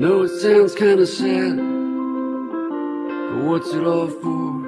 Know it sounds kinda sad, but what's it all for?